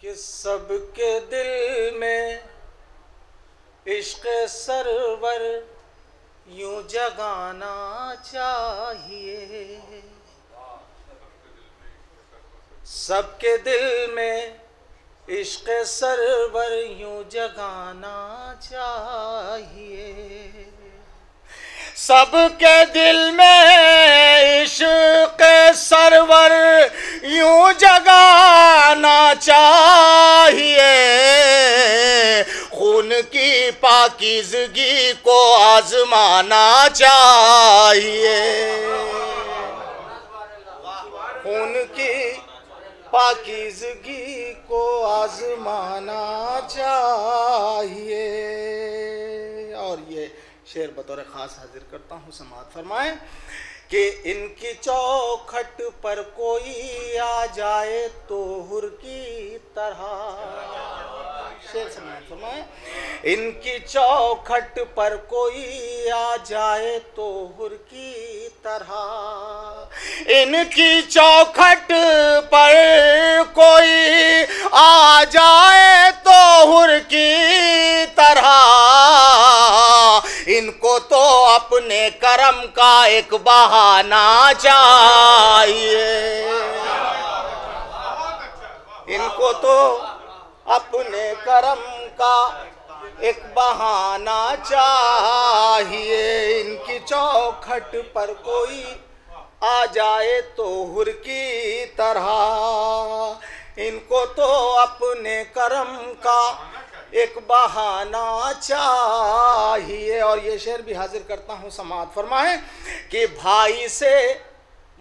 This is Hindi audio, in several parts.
कि सबके दिल में इश्क सरवर यूँ जगाना चाहिए। सबके दिल में इश्क सरवर यूँ जगाना चाहिए। सबके दिल में इश्क सरवर यूँ जगाना चाहिए। खून की पाकिजगी को आजमाना चाहिए। खून की पाकिजगी को आजमाना चाहिए। और ये शेर बतौर ख़ास हाजिर करता हूँ समात फरमाए। कि इनकी चौखट पर कोई आ जाए तो हुर की तरह। शेर समात फरमाए इनकी चौखट पर कोई आ जाए तो हुर की तरह। इनकी चौखट पर कोई आ जाए तो हुर की तरह। इनको तो अपने कर्म का एक बहाना चाहिए। इनको तो अपने कर्म का एक बहाना चाहिए। इनकी चौखट पर कोई आ जाए तो हुर की तरह। इनको तो अपने कर्म का एक बहाना चाहिए। और ये शेर भी हाजिर करता हूँ समात फरमाए कि भाई से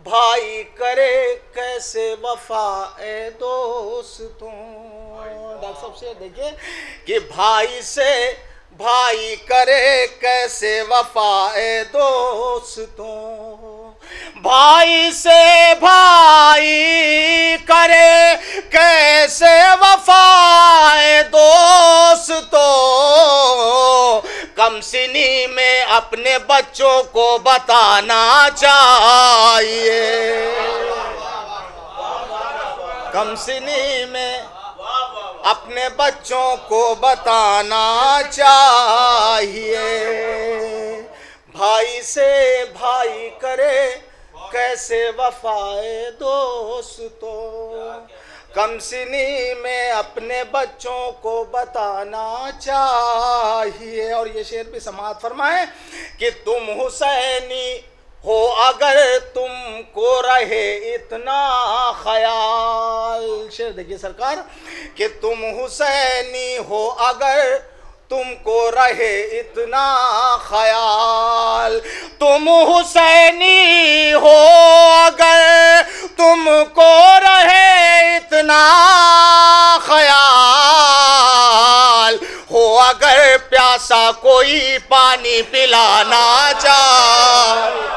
भाई करे, कैसे वफा ए दोस्तों डॉक्टर साहब शेर देखिए कि भाई से भाई करे कैसे वफा ए दोस्तों? भाई से भाई करे कैसे वफाए दोस्तों? कम सिनी में अपने बच्चों को बताना चाहिए। कम सिनी में अपने बच्चों को बताना चाहिए। भाई से भाई करे, कैसे वफाए दोस्तों। कम सिनी में अपने बच्चों को बताना चाहिए। और ये शेर भी समात फरमाए कि तुम हुसैनी हो अगर तुमको रहे इतना ख्याल। शेर, देखिए सरकार, कि तुम हुसैनी हो अगर तुमको रहे इतना ख्याल। तुम हुसैनी हो अगर तुमको रहे इतना ख्याल। हो अगर प्यासा कोई पानी पिलाना चाहे।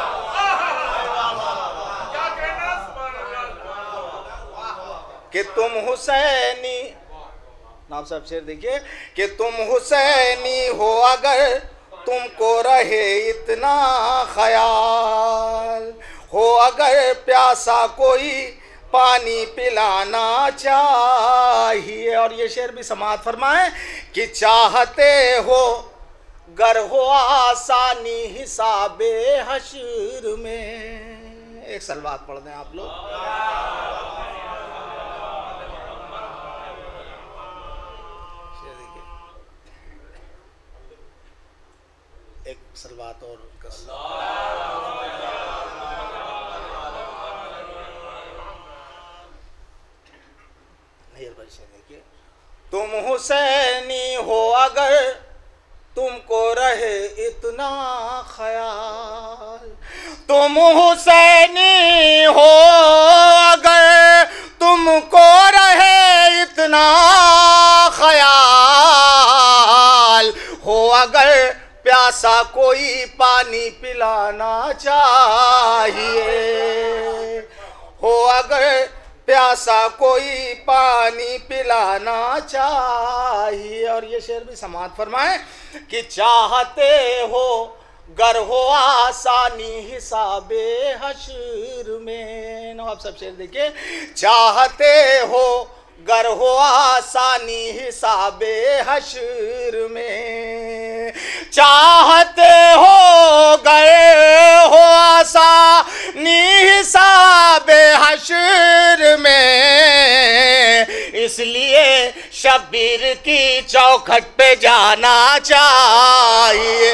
कि तुम हुसैनी, नाम साहब शेर देखिए, कि तुम हुसैनी हो अगर तुमको रहे इतना ख्याल। हो अगर प्यासा कोई पानी पिलाना चाहिए। और ये शेर भी समात फरमाए कि चाहते हो, गर हो आसानी हिसाबे हशर में। एक सलवात पढ़ दें आप लोग। एक सलवात और तुम हुसैनी हो अगर तुमको रहे इतना ख्याल। तुम हुसैनी हो प्यासा कोई पानी पिलाना चाहिए। हो अगर प्यासा कोई पानी पिलाना चाहिए। और ये शेर भी समात फरमाए कि चाहते हो, गर हो आसानी हिसाबे हशर में। नवाब सब शेर देखिए। चाहते हो गर हो आसानी हिसाबे हशर में। चाहते हो गए हो आसानी हिसाबे हशर में। इसलिए शब्बीर की चौखट पे जाना चाहिए।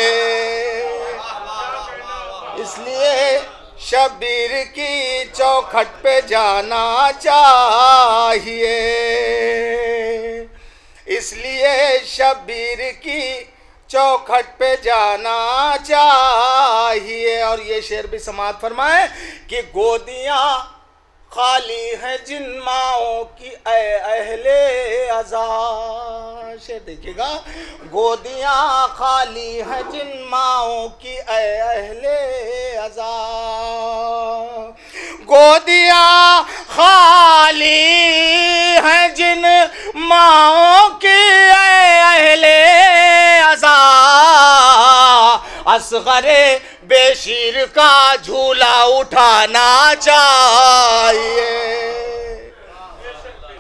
इसलिए शबीर की चौखट पे जाना चाहिए। इसलिए शबीर की चौखट पे जाना चाहिए। और ये शेर भी समाप्त फरमाए कि गोदियाँ खाली हैं जिन माओ की अहले अजा शेर देखिएगा गोदियाँ खाली हैं जिन माओ की अहले अजा। गोदियाँ खाली हैं जिन माओ की अहले अजा। असगरे बेशीर का झूला उठाना चाहिए।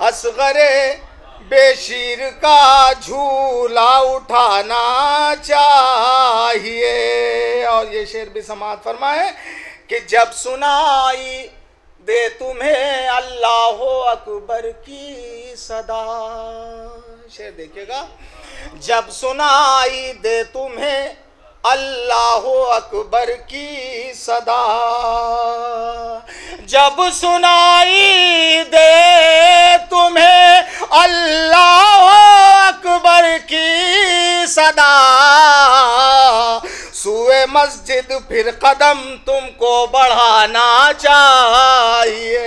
असगरे बेशीर का झूला उठाना चाहिए। और ये शेर भी समात फरमाए कि जब सुनाई दे तुम्हें अल्लाह अकबर की सदा। शेर देखिएगा, जब सुनाई दे तुम्हें अल्लाह अकबर की सदा। जब सुनाई दे तुम्हें अल्लाह अकबर की सदा। सुए मस्जिद फिर कदम तुमको बढ़ाना चाहिए।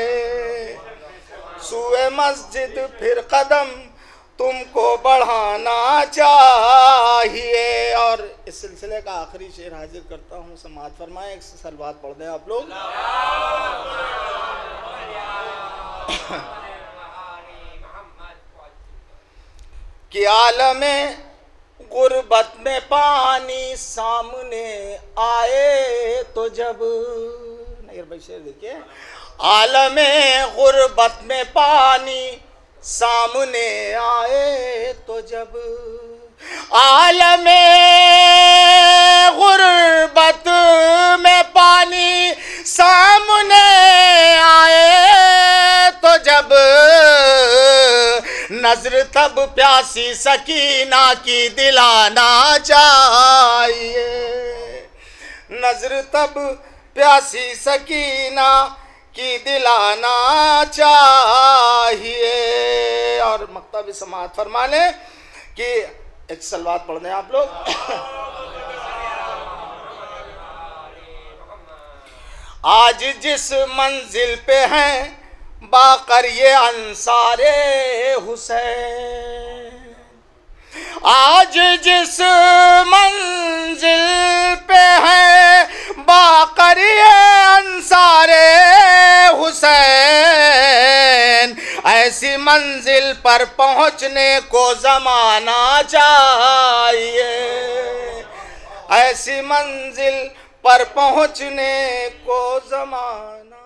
सुए मस्जिद फिर कदम तुमको बढ़ाना चाहिए। और इस सिलसिले का आखिरी शेर हाजिर करता हूँ। समाज फरमाए, एक सलवात पढ़ दें आप लोग। कि आलम गुर्बत में पानी सामने आए तो जब, नहीं भाई, शेर देखिए। आलम गुर्बत में पानी सामने आए तो जब, आलम गुर्बत नज़र तब प्यासी सकीना की दिलाना चाहिए। नज़र तब प्यासी सकीना की दिलाना चाहिए। और मकता भी समात फरमा लें कि एक सलवात पढ़ दें आप लोग। आज जिस मंजिल पे हैं बाकर ये अंसारे हुसैन। आज जिस मंजिल पे है, बाकर ये अंसारे हुसैन। ऐसी मंजिल पर पहुँचने को जमाना चाहिए। ऐसी मंजिल पर पहुँचने को जमाना